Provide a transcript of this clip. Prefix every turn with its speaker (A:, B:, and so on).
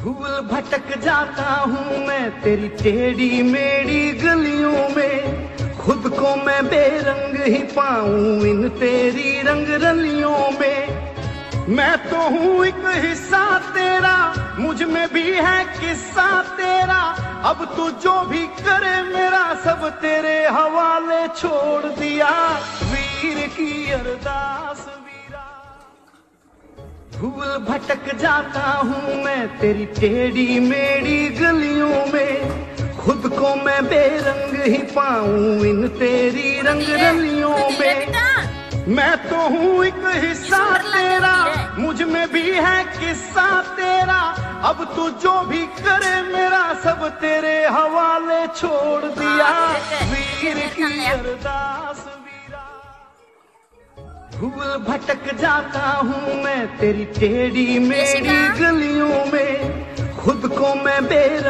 A: भूल भटक जाता हूँ मैं तेरी टेढ़ी मेढ़ी गलियों में। खुद को मैं बेरंग ही पाऊँ इन तेरी रंग रलियों में। मैं तो हूँ एक हिस्सा तेरा, मुझमें भी है किस्सा तेरा। अब तू जो भी करे मेरा, सब तेरे हवाले छोड़ भूल भटक जाता हूँ मैं तेरी टेढ़ी मेढ़ी गलियों में। खुद को मैं बेरंग ही पाऊँ इन तेरी रंग रलियों में। मैं तो हूँ एक हिस्सा तेरा मुझमें भी है किस्सा तेरा। अब तू जो भी करे मेरा सब तेरे हवाले छोड़ दिया। वीर की अरदास। भूल भटक जाता हूँ मैं तेरी टेढ़ी मेरी गलियों में खुद को मैं बेरंग